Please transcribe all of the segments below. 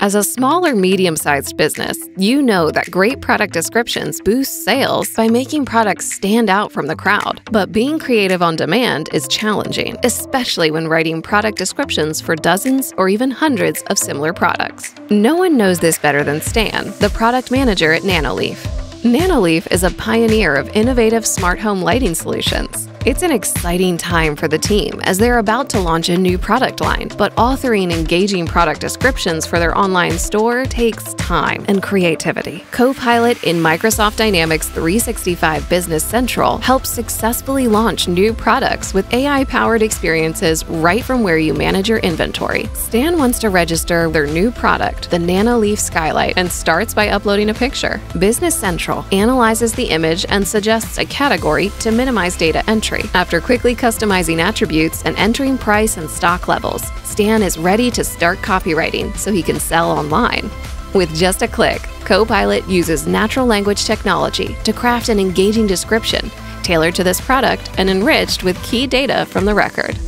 As a small or medium sized business, you know that great product descriptions boost sales by making products stand out from the crowd. But being creative on demand is challenging, especially when writing product descriptions for dozens or even hundreds of similar products. No one knows this better than Stan, the product manager at Nanoleaf. Nanoleaf is a pioneer of innovative smart home lighting solutions. It's an exciting time for the team as they're about to launch a new product line, but authoring engaging product descriptions for their online store takes time and creativity. Copilot in Microsoft Dynamics 365 Business Central helps successfully launch new products with AI powered experiences right from where you manage your inventory. Stan wants to register their new product, the Nanoleaf Skylight, and starts by uploading a picture. Business Central analyzes the image and suggests a category to minimize data entry. After quickly customizing attributes and entering price and stock levels, Stan is ready to start copywriting so he can sell online. With just a click, Copilot uses natural language technology to craft an engaging description tailored to this product and enriched with key data from the record.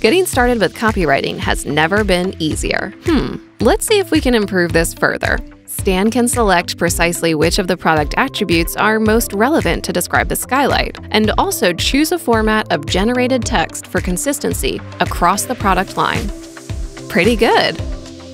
Getting started with copywriting has never been easier. Hmm, let's see if we can improve this further. Stan can select precisely which of the product attributes are most relevant to describe the skylight, and also choose a format of generated text for consistency across the product line. Pretty good!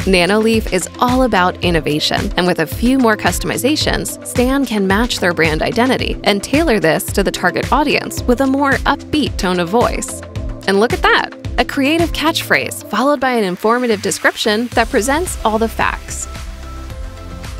Nanoleaf is all about innovation, and with a few more customizations, Stan can match their brand identity and tailor this to the target audience with a more upbeat tone of voice. And look at that! A creative catchphrase followed by an informative description that presents all the facts.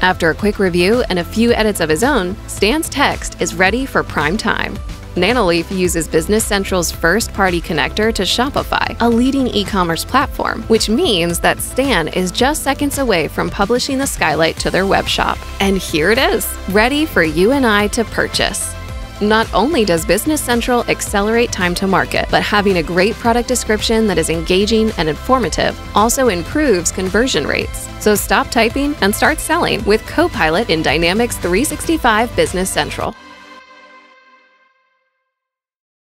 After a quick review and a few edits of his own, Stan's text is ready for prime time. Nanoleaf uses Business Central's first party connector to Shopify, a leading e commerce platform, which means that Stan is just seconds away from publishing the Skylight to their web shop. And here it is, ready for you and I to purchase. Not only does Business Central accelerate time to market, but having a great product description that is engaging and informative also improves conversion rates. So stop typing and start selling with Copilot in Dynamics 365 Business Central.